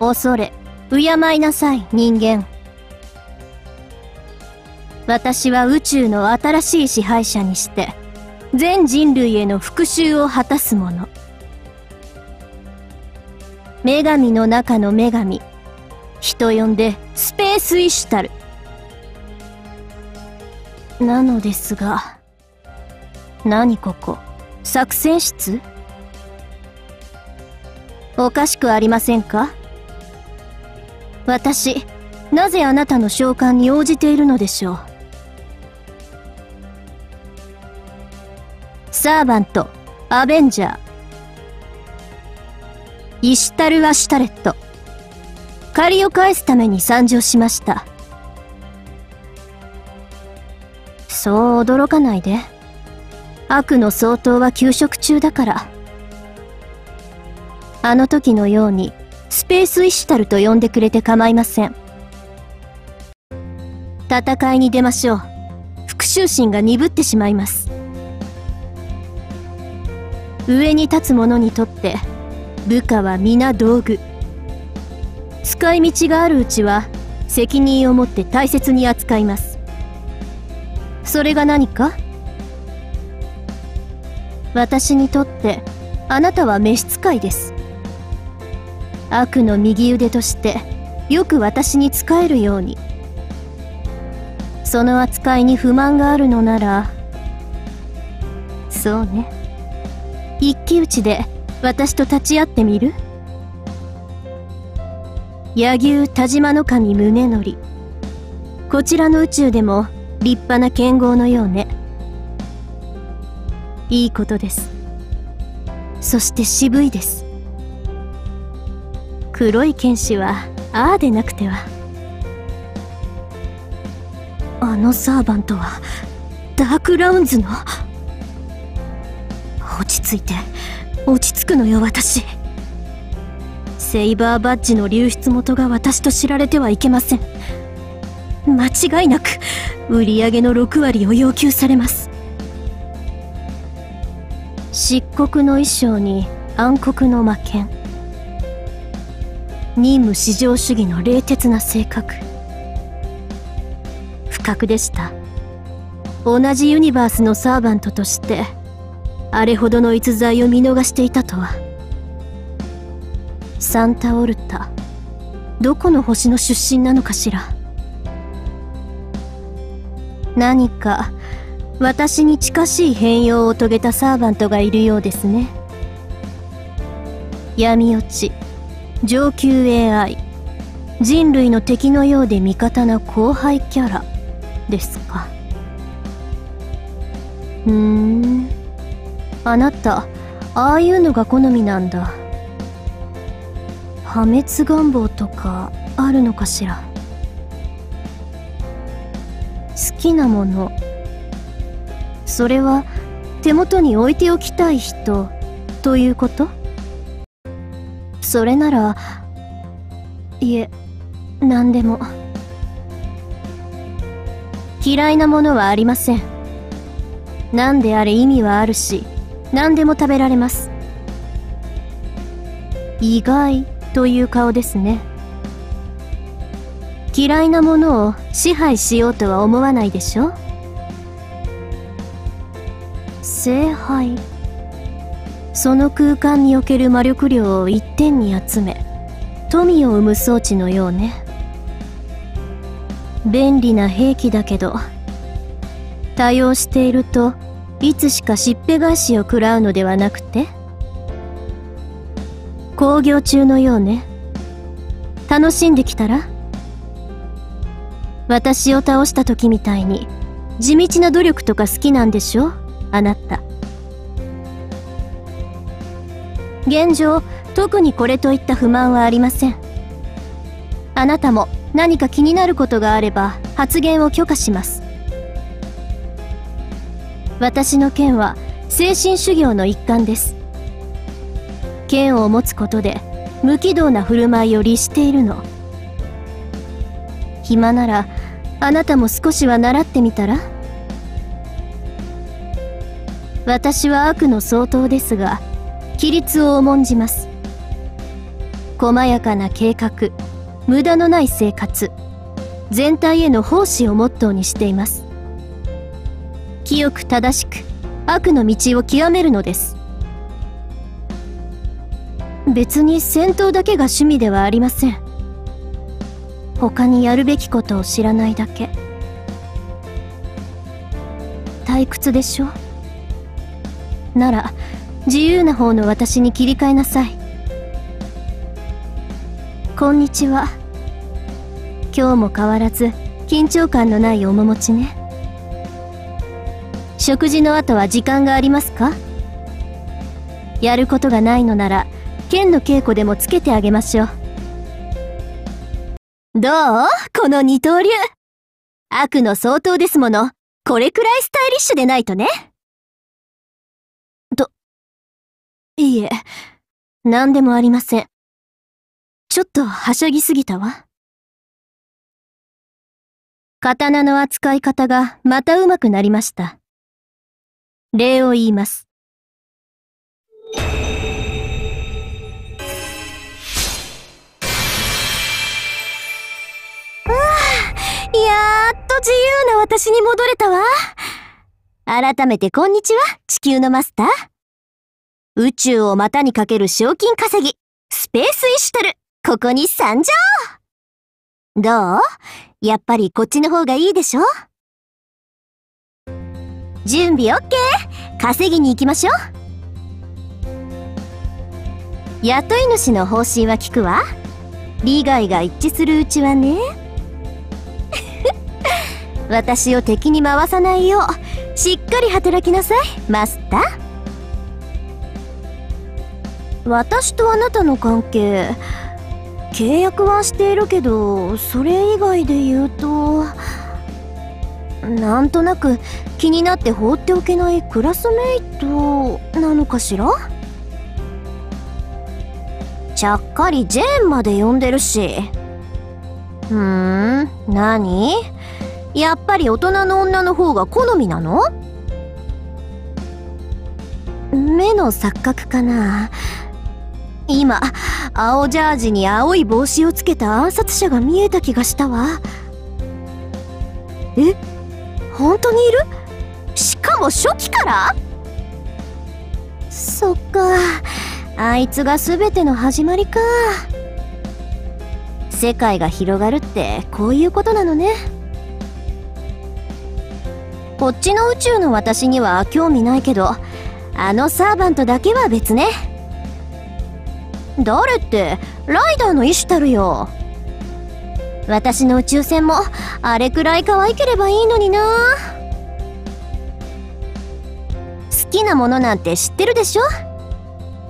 恐れ、敬いなさい、人間。私は宇宙の新しい支配者にして、全人類への復讐を果たす者。女神の中の女神。人呼んで、スペースイシュタル。なのですが、何ここ、作戦室？おかしくありませんか？私、なぜあなたの召喚に応じているのでしょう？サーバント、アベンジャー、イシュタル・アシュタレット、借りを返すために参上しました。そう驚かないで。悪の相当は休職中だから。あの時のように、スペースイシュタルと呼んでくれて構いません。戦いに出ましょう。復讐心が鈍ってしまいます。上に立つ者にとって、部下は皆道具。使い道があるうちは、責任を持って大切に扱います。それが何か？私にとって、あなたは召使いです。悪の右腕としてよく私に仕えるように。その扱いに不満があるのならそうね。一騎打ちで私と立ち会ってみる？柳生田島の神宗則。こちらの宇宙でも立派な剣豪のようね。いいことです。そして渋いです。黒い剣士はああでなくては。あのサーバントはダークラウンズの。落ち着いて落ち着くのよ私。セイバーバッジの流出元が私と知られてはいけません。間違いなく売り上げの6割を要求されます。漆黒の衣装に暗黒の魔剣。任務至上主義の冷徹な性格。不覚でした。同じユニバースのサーバントとしてあれほどの逸材を見逃していたとは。サンタオルタどこの星の出身なのかしら。何か私に近しい変容を遂げたサーバントがいるようですね。闇落ち。上級 AI 人類の敵のようで味方な後輩キャラですか。ふーん。あなたああいうのが好みなんだ。破滅願望とかあるのかしら。好きなもの。それは手元に置いておきたい人ということ？それなら、いえ、何でも。嫌いなものはありません。何であれ意味はあるし、何でも食べられます。意外という顔ですね。嫌いなものを支配しようとは思わないでしょ？聖杯。その空間における魔力量を一点に集め富を生む装置のようね。便利な兵器だけど多用しているといつしかしっぺ返しを食らうのではなくて工業中のようね。楽しんできたら私を倒した時みたいに地道な努力とか好きなんでしょ？あなた。現状特にこれといった不満はありません。あなたも何か気になることがあれば発言を許可します。私の剣は精神修行の一環です。剣を持つことで無軌道な振る舞いを律しているの。暇ならあなたも少しは習ってみたら？私は悪の相当ですが規律を重んじます。細やかな計画無駄のない生活全体への奉仕をモットーにしています。清く正しく悪の道を極めるのです。別に戦闘だけが趣味ではありません。他にやるべきことを知らないだけ。退屈でしょ。なら自由な方の私に切り替えなさい。こんにちは。今日も変わらず緊張感のない面持ちね。食事の後は時間がありますか？やることがないのなら剣の稽古でもつけてあげましょう。どう？この二刀流。悪の相当ですもの。これくらいスタイリッシュでないとね。いいえ。何でもありません。ちょっとはしゃぎすぎたわ。刀の扱い方がまた上手くなりました。礼を言います。やっと自由な私に戻れたわ。改めてこんにちは、地球のマスター。宇宙を股にかける賞金稼ぎ、スペースイシュタル、ここに参上。どう？やっぱりこっちの方がいいでしょ？準備 OK! 稼ぎに行きましょう。雇い主の方針は聞くわ。利害が一致するうちはね。私を敵に回さないようしっかり働きなさい。マスター。私とあなたの関係契約はしているけどそれ以外で言うとなんとなく気になって放っておけないクラスメイトなのかしら？ちゃっかりジェーンまで呼んでるし。ふーん何？やっぱり大人の女の方が好みなの？目の錯覚かな。今青ジャージに青い帽子をつけた暗殺者が見えた気がしたわ。え？本当にいる？しかも初期から？そっか。あいつが全ての始まりか。世界が広がるってこういうことなのね。こっちの宇宙の私には興味ないけどあのサーバントだけは別ね。誰ってライダーのイシュタルよ。私の宇宙船もあれくらい可愛ければいいのにな。好きなものなんて知ってるでしょ？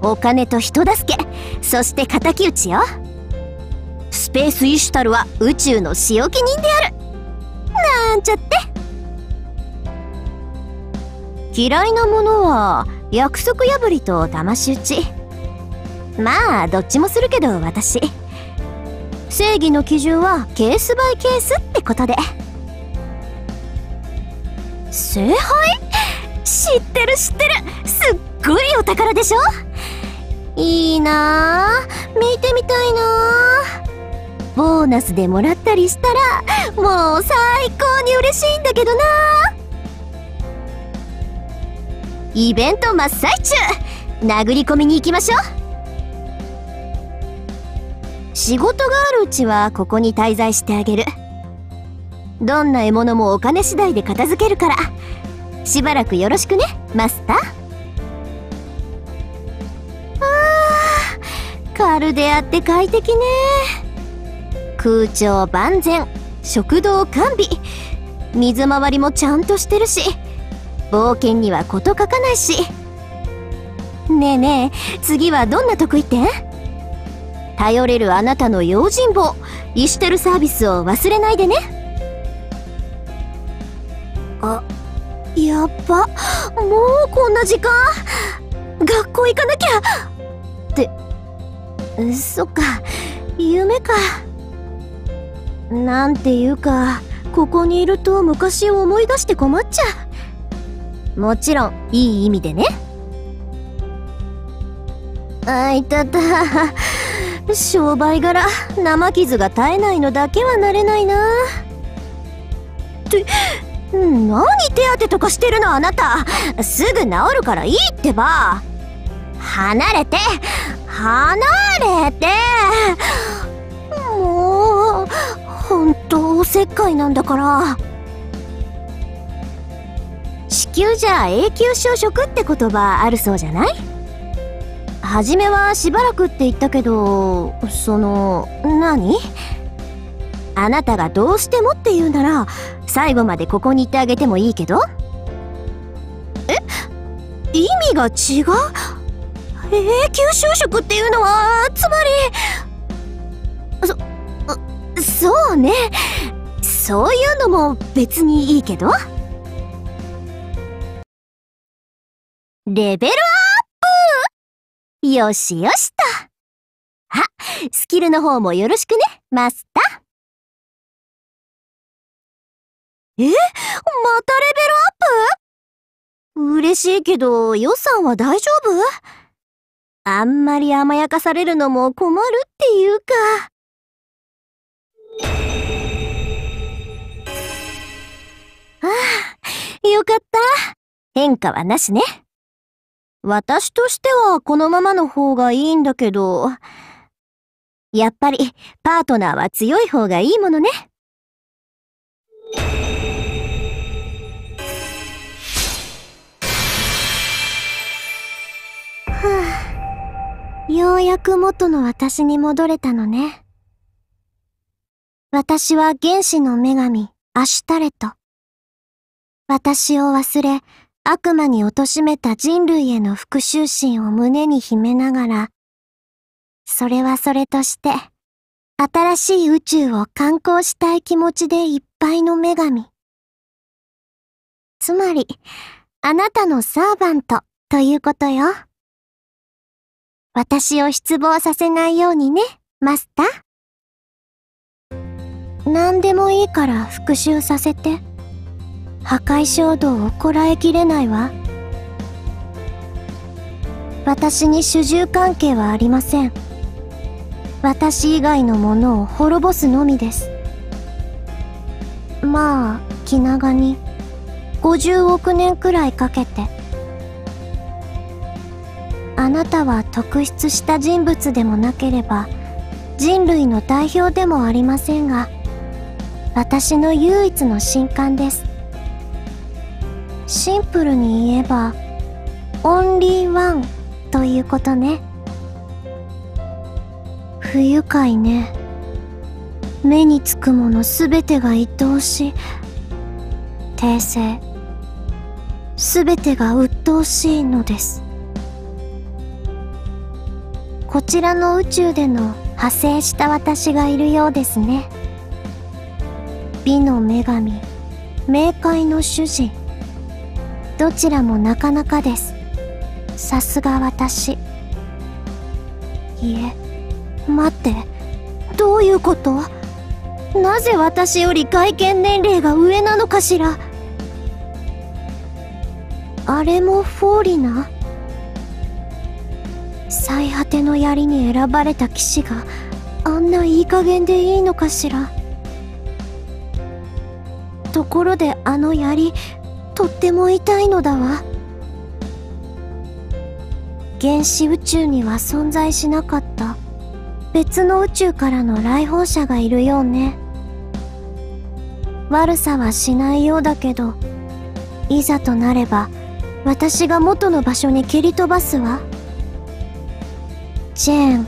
お金と人助けそして敵討ちよ。スペースイシュタルは宇宙の仕置き人である。なんちゃって。嫌いなものは約束破りと騙し討ち。まあどっちもするけど私。正義の基準はケースバイケースってことで。聖杯知ってる知ってる。すっごいお宝でしょ？いいなぁ見てみたいなぁボーナスでもらったりしたらもう最高に嬉しいんだけどなイベント真っ最中。殴り込みに行きましょう。仕事があるうちはここに滞在してあげる。どんな獲物もお金次第で片付けるから。しばらくよろしくねマスター。あー軽であって快適ね。空調万全食堂完備。水回りもちゃんとしてるし冒険には事書かないし。ねえねえ次はどんな得意点？頼れるあなたの用心棒。イシュテルサービスを忘れないでね。あやっばもうこんな時間学校行かなきゃ。ってそっか夢か。なんていうかここにいると昔を思い出して困っちゃう。もちろんいい意味でね。あいたた。商売柄生傷が絶えないのだけはなれないな。って何手当てとかしてるのあなた。すぐ治るからいいってば。離れて離れて。もう本当おせっかいなんだから。子宮じゃ永久消食って言葉あるそうじゃない？初めはしばらくって言ったけどその何？あなたがどうしてもって言うなら最後までここにいてあげてもいいけど？え？意味が違う？永久就職っていうのはつまりそそうね。そういうのも別にいいけど。レベルアよしよしとあスキルの方もよろしくねマスターえ？またレベルアップ？嬉しいけど予算は大丈夫？あんまり甘やかされるのも困るっていうか。ああ、よかった。変化はなしね。私としてはこのままの方がいいんだけど、やっぱりパートナーは強い方がいいものね。ようやく元の私に戻れたのね。私は原始の女神、アシュタレト。私を忘れ、悪魔に貶めた人類への復讐心を胸に秘めながら、それはそれとして、新しい宇宙を観光したい気持ちでいっぱいの女神。つまり、あなたのサーバントということよ。私を失望させないようにね、マスター。何でもいいから復讐させて。破壊衝動をこらえきれないわ。私に主従関係はありません。私以外のものを滅ぼすのみです。まあ、気長に、50億年くらいかけて、あなたは特筆した人物でもなければ人類の代表でもありませんが私の唯一の新刊ですシンプルに言えばオンリーワンということね。不愉快ね。目につくものすべてが愛おしい。訂正。すべてが鬱陶しいのです。こちらの宇宙での派生した私がいるようですね。美の女神冥界の主人。どちらもなかなかです。さすが私。いえ待って。どういうこと？なぜ私より外見年齢が上なのかしら？あれもフォーリナ？最果ての槍に選ばれた騎士があんないい加減でいいのかしら？ところであの槍とっても痛いのだわ。原始宇宙には存在しなかった。別の宇宙からの来訪者がいるようね。悪さはしないようだけどいざとなれば私が元の場所に蹴り飛ばすわ。ジェーン。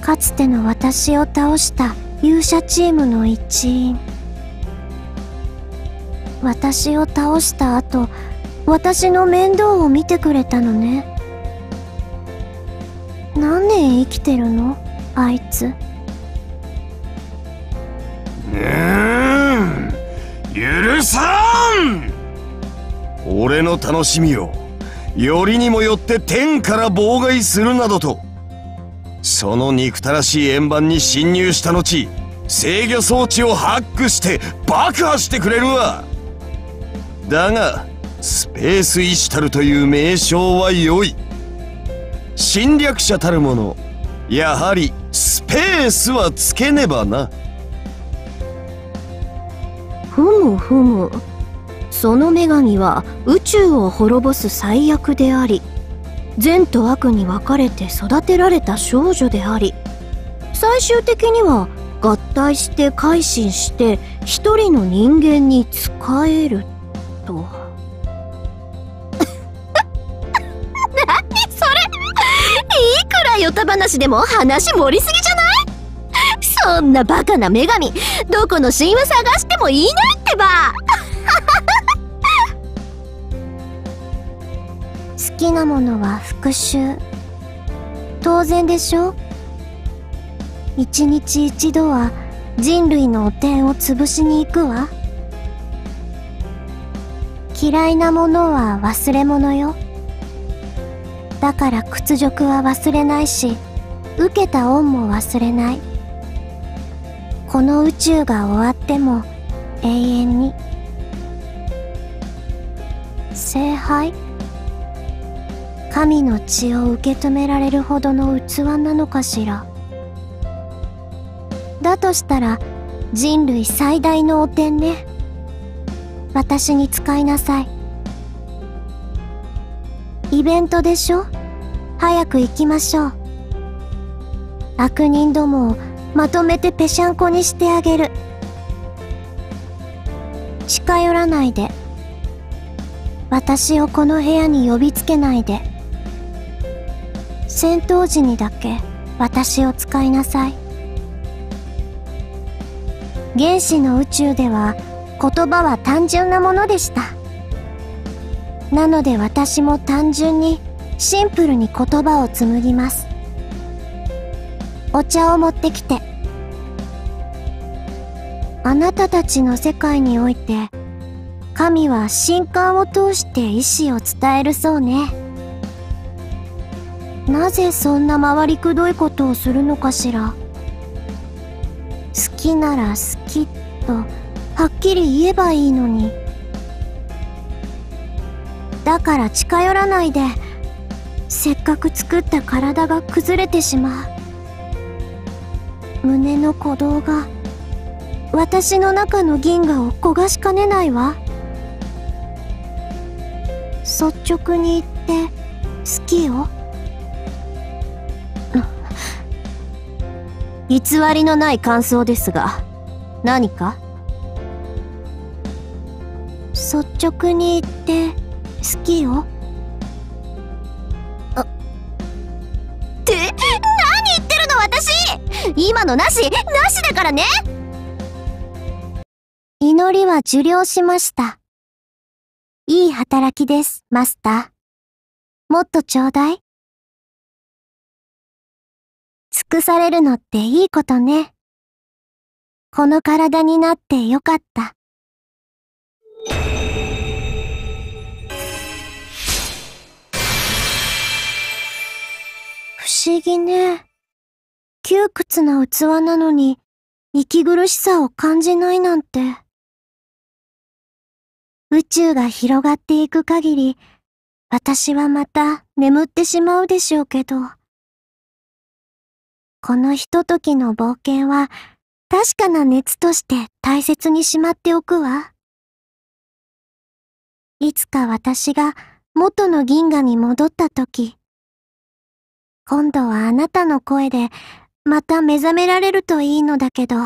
かつての私を倒した勇者チームの一員。私を倒した後私の面倒を見てくれたのね。何年生きてるの？あいつ。うん許さん！俺の楽しみをよりにもよって天から妨害するなどとその憎たらしい円盤に侵入した後制御装置をハックして爆破してくれるわ。だがスペースイシュタルという名称は良い。侵略者たる者やはりスペースはつけねばな。ふむふむ。その女神は宇宙を滅ぼす最悪であり善と悪に分かれて育てられた少女であり最終的には合体して改心して一人の人間に仕えると。いくらヨタ話でも話盛りすぎじゃない？そんなバカな女神どこの神話探してもいないってば。好きなものは復讐。当然でしょ？一日一度は人類の汚点を潰しに行くわ嫌いなものは忘れ物よ。だから屈辱は忘れないし受けた恩も忘れない。この宇宙が終わっても永遠に。聖杯？神の血を受け止められるほどの器なのかしら。だとしたら人類最大の汚点ね。私に使いなさい。イベントでしょ？早く行きましょう。悪人どもをまとめてぺしゃんこにしてあげる。近寄らないで。私をこの部屋に呼びつけないで。戦闘時にだけ私を使いなさい。原始の宇宙では言葉は単純なものでした。なので私も単純にシンプルに言葉を紡ぎます。お茶を持ってきて。あなたたちの世界において神は神官を通して意志を伝えるそうね。なぜそんな回りくどいことをするのかしら。好きなら好きとはっきり言えばいいのに。だから近寄らないで。せっかく作った体が崩れてしまう。胸の鼓動が私の中の銀河を焦がしかねないわ。率直に言って好きよ。偽りのない感想ですが何か？率直に言って好きよ。あって何言ってるの私！今のなし！なしだからね！祈りは受領しました。いい働きですマスター。もっとちょうだい。尽くされるのっていいことね。この体になってよかった。不思議ね。窮屈な器なのに、息苦しさを感じないなんて。宇宙が広がっていく限り、私はまた眠ってしまうでしょうけど。このひとときの冒険は確かな熱として大切にしまっておくわ。いつか私が元の銀河に戻った時、今度はあなたの声でまた目覚められるといいのだけど。